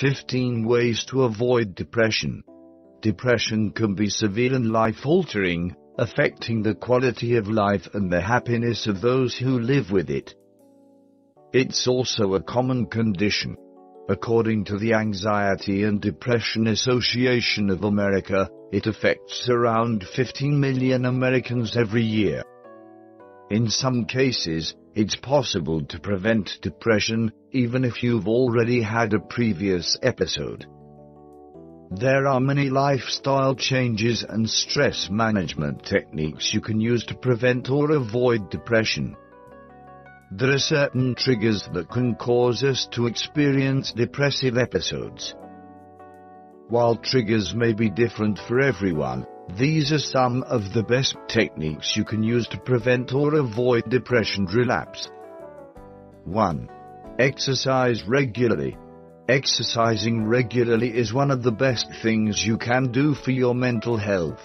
15 Ways to Avoid Depression. Depression can be severe and life altering, affecting the quality of life and the happiness of those who live with it. It's also a common condition. According to the Anxiety and Depression Association of America, it affects around 15 million Americans every year. In some cases, it's possible to prevent depression, even if you've already had a previous episode. There are many lifestyle changes and stress management techniques you can use to prevent or avoid depression. There are certain triggers that can cause us to experience depressive episodes. While triggers may be different for everyone, these are some of the best techniques you can use to prevent or avoid depression relapse. 1. Exercise regularly. Exercising regularly is one of the best things you can do for your mental health.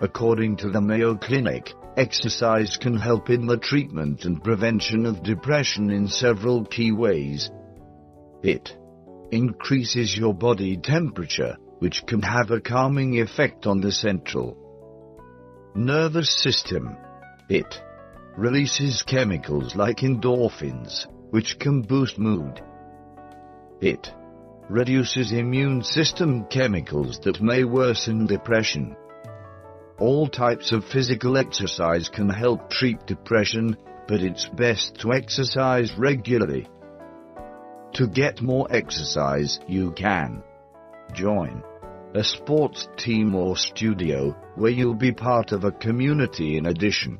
According to the Mayo Clinic, exercise can help in the treatment and prevention of depression in several key ways. It increases your body temperature, which can have a calming effect on the central nervous system. It releases chemicals like endorphins, which can boost mood. It reduces immune system chemicals that may worsen depression. All types of physical exercise can help treat depression, but it's best to exercise regularly. To get more exercise, you can join a sports team or studio where you'll be part of a community in addition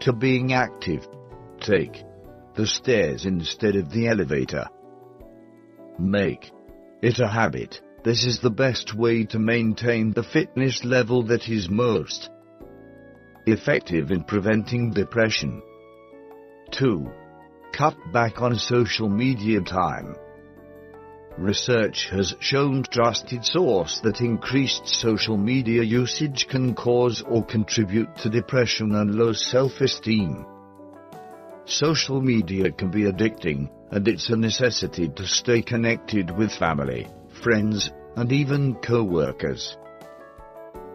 to being active. Take the stairs instead of the elevator. Make it a habit. This is the best way to maintain the fitness level that is most effective in preventing depression. 2 cut back on social media time. Research has shown trusted source that increased social media usage can cause or contribute to depression and low self-esteem. Social media can be addicting, and it's a necessity to stay connected with family, friends, and even co-workers.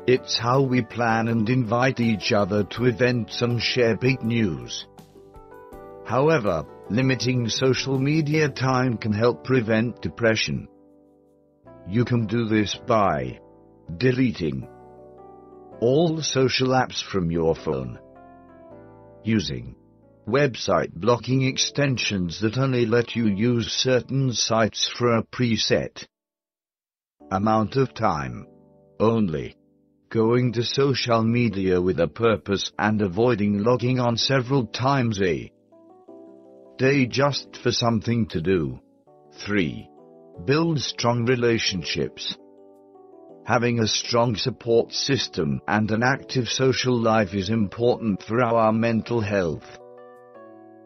It's how we plan and invite each other to events and share big news. However, limiting social media time can help prevent depression. You can do this by deleting all social apps from your phone, using website blocking extensions that only let you use certain sites for a preset amount of time only going to social media with a purpose and avoiding logging on several times a day just for something to do. 3. Build strong relationships. Having a strong support system and an active social life is important for our mental health.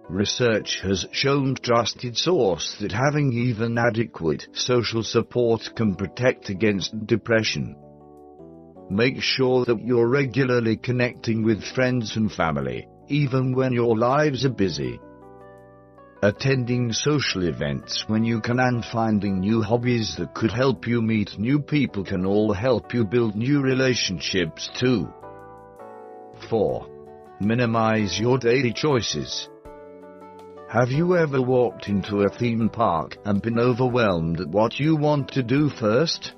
Research has shown trusted source that having even adequate social support can protect against depression. Make sure that you're regularly connecting with friends and family, even when your lives are busy. Attending social events when you can and finding new hobbies that could help you meet new people can all help you build new relationships too. 4. Minimize your daily choices. Have you ever walked into a theme park and been overwhelmed at what you want to do first?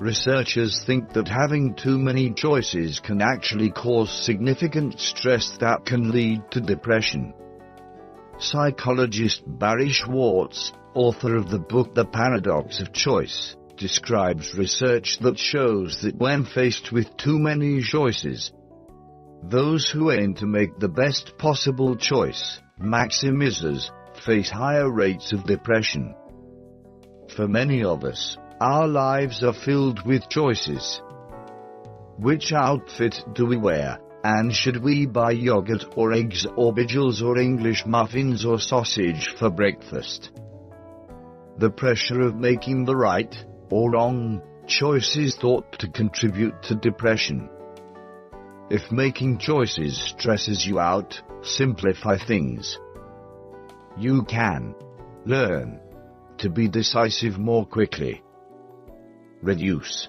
Researchers think that having too many choices can actually cause significant stress that can lead to depression. Psychologist Barry Schwartz, author of the book The Paradox of Choice, describes research that shows that when faced with too many choices, those who aim to make the best possible choice, maximizers, face higher rates of depression. For many of us, our lives are filled with choices. Which outfit do we wear? And should we buy yogurt or eggs or vigils or English muffins or sausage for breakfast? The pressure of making the right or wrong choice is thought to contribute to depression. If making choices stresses you out, simplify things. You can learn to be decisive more quickly. Reduce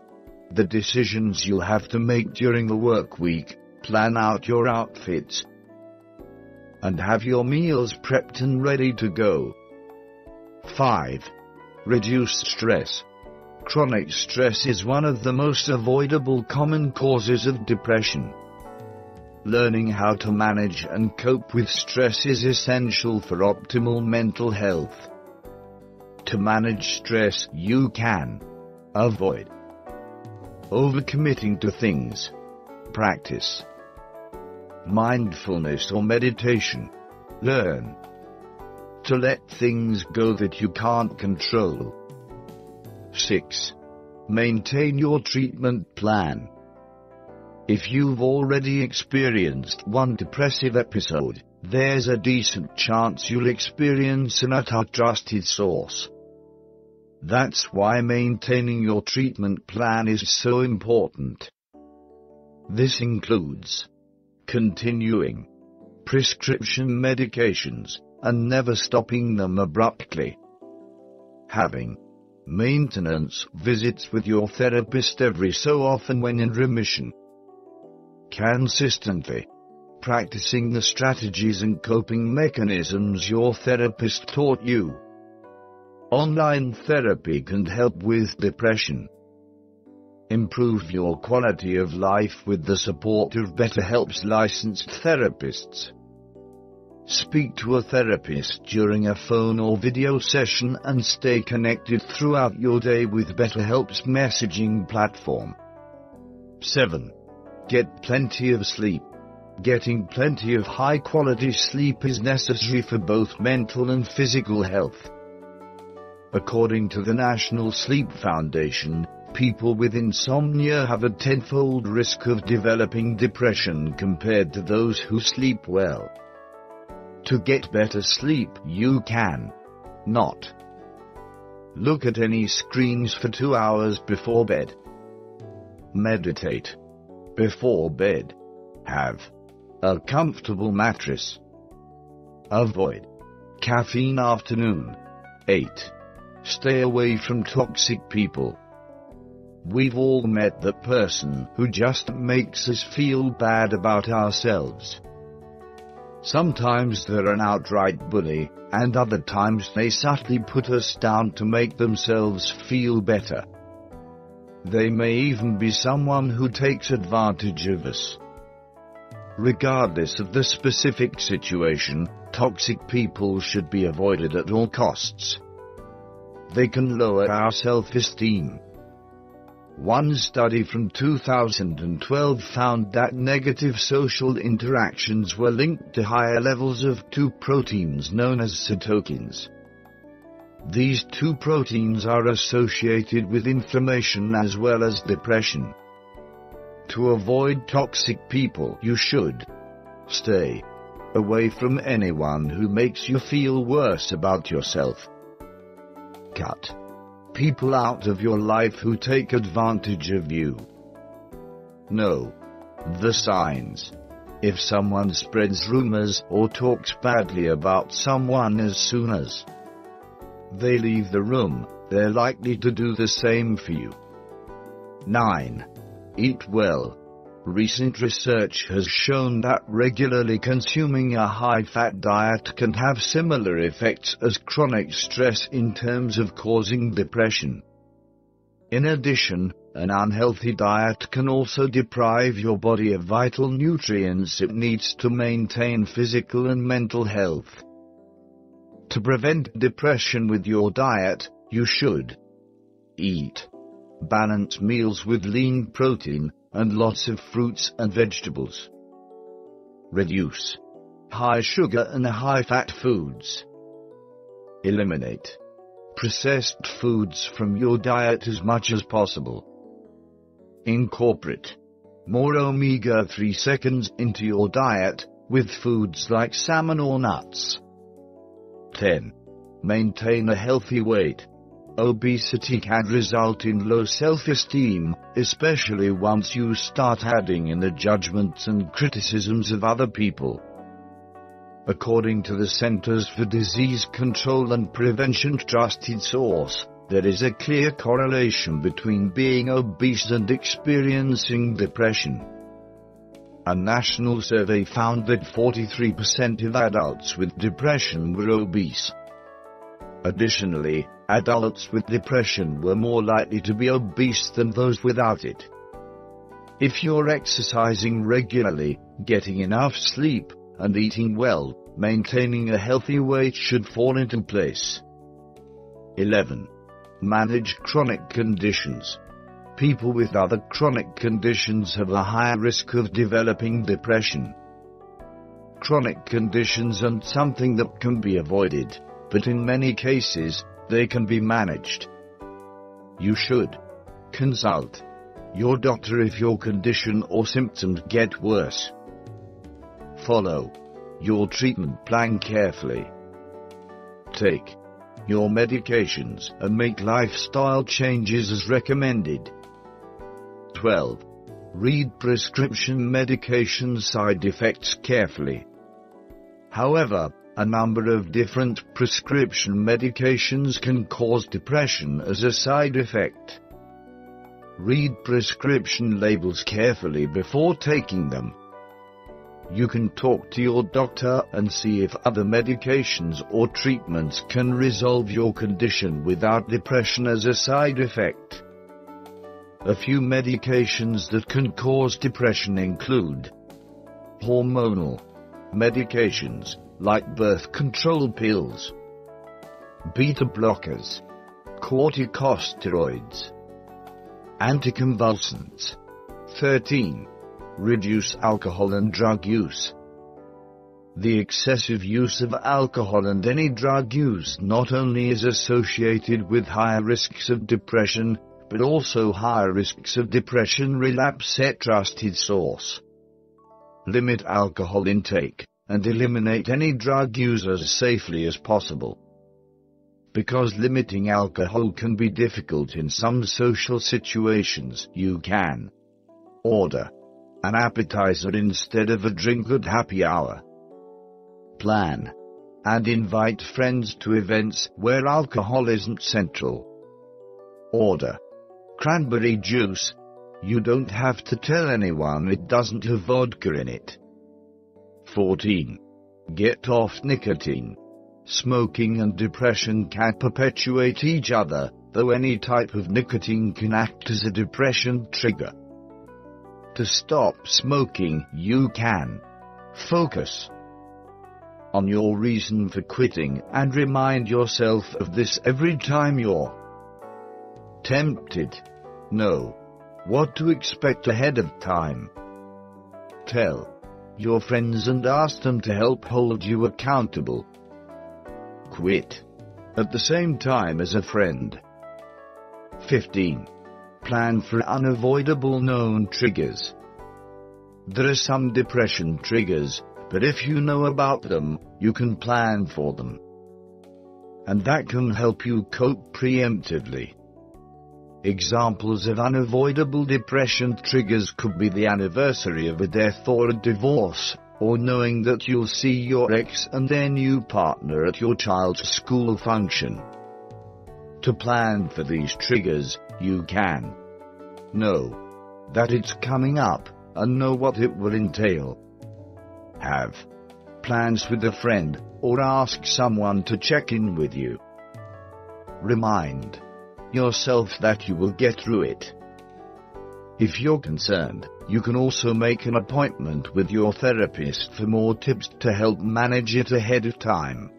the decisions you'll have to make during the work week, plan out your outfits, and have your meals prepped and ready to go. 5. Reduce stress. Chronic stress is one of the most avoidable common causes of depression. Learning how to manage and cope with stress is essential for optimal mental health. To manage stress, you can avoid overcommitting to things. Practice mindfulness or meditation. Learn to let things go that you can't control. 6. Maintain your treatment plan. If you've already experienced one depressive episode, there's a decent chance you'll experience another trusted source. That's why maintaining your treatment plan is so important. This includes continuing prescription medications and never stopping them abruptly. Having maintenance visits with your therapist every so often when in remission. Consistently practicing the strategies and coping mechanisms your therapist taught you. Online therapy can help with depression. Improve your quality of life with the support of BetterHelp's licensed therapists. Speak to a therapist during a phone or video session and stay connected throughout your day with BetterHelp's messaging platform. 7. Get plenty of sleep. Getting plenty of high quality sleep is necessary for both mental and physical health. According to the National Sleep Foundation, people with insomnia have a tenfold risk of developing depression compared to those who sleep well. To get better sleep, you can not look at any screens for two hours before bed. Meditate before bed. Have a comfortable mattress. Avoid caffeine afternoon. 8. Stay away from toxic people. We've all met the person who just makes us feel bad about ourselves. Sometimes they're an outright bully, and other times they subtly put us down to make themselves feel better. They may even be someone who takes advantage of us. Regardless of the specific situation, toxic people should be avoided at all costs they can lower our self-esteem. One study from 2012 found that negative social interactions were linked to higher levels of two proteins known as cytokines. These two proteins are associated with inflammation as well as depression. To avoid toxic people, you should stay away from anyone who makes you feel worse about yourself. Cut people out of your life who take advantage of you. Know the signs. If someone spreads rumors or talks badly about someone as soon as they leave the room, they're likely to do the same for you. 9. Eat well. Recent research has shown that regularly consuming a high-fat diet can have similar effects as chronic stress in terms of causing depression. In addition, an unhealthy diet can also deprive your body of vital nutrients it needs to maintain physical and mental health. To prevent depression with your diet, you should eat balanced meals with lean protein, and lots of fruits and vegetables. Reduce high sugar and high fat foods. Eliminate processed foods from your diet as much as possible. Incorporate more omega-3 seconds into your diet with foods like salmon or nuts. 10. Maintain a healthy weight. Obesity can result in low self-esteem, especially once you start adding in the judgments and criticisms of other people. According to the Centers for Disease Control and Prevention trusted source, there is a clear correlation between being obese and experiencing depression. A national survey found that 43% of adults with depression were obese. Additionally, adults with depression were more likely to be obese than those without it. If you're exercising regularly, getting enough sleep, and eating well, maintaining a healthy weight should fall into place. 11. Manage chronic conditions. People with other chronic conditions have a higher risk of developing depression. Chronic conditions aren't something that can be avoided, but in many cases, they can be managed. You should consult your doctor if your condition or symptoms get worse. Follow your treatment plan carefully. Take your medications and make lifestyle changes as recommended. 12. Read prescription medication side effects carefully. However, a number of different prescription medications can cause depression as a side effect. Read prescription labels carefully before taking them. You can talk to your doctor and see if other medications or treatments can resolve your condition without depression as a side effect. A few medications that can cause depression include hormonal medications like birth control pills, beta blockers, corticosteroids, anticonvulsants. 13 reduce alcohol and drug use. The excessive use of alcohol and any drug use not only is associated with higher risks of depression, but also higher risks of depression relapse at trusted source. Limit alcohol intake and eliminate any drug use as safely as possible. Because limiting alcohol can be difficult in some social situations, you can order an appetizer instead of a drink at happy hour. Plan and invite friends to events where alcohol isn't central. Order cranberry juice. You don't have to tell anyone it doesn't have vodka in it. 14. Get off nicotine. Smoking and depression can perpetuate each other, though any type of nicotine can act as a depression trigger. To stop smoking, you can focus on your reason for quitting and remind yourself of this every time you're tempted. Know what to expect ahead of time. Tell your friends and ask them to help hold you accountable. Quit at the same time as a friend. 15. Plan for unavoidable known triggers. There are some depression triggers, but if you know about them, you can plan for them. And that can help you cope preemptively. Examples of unavoidable depression triggers could be the anniversary of a death or a divorce, or knowing that you'll see your ex and their new partner at your child's school function. To plan for these triggers, you can know that it's coming up and know what it will entail. Have plans with a friend or ask someone to check in with you. Remind yourself that you will get through it. If you're concerned, you can also make an appointment with your therapist for more tips to help manage it ahead of time.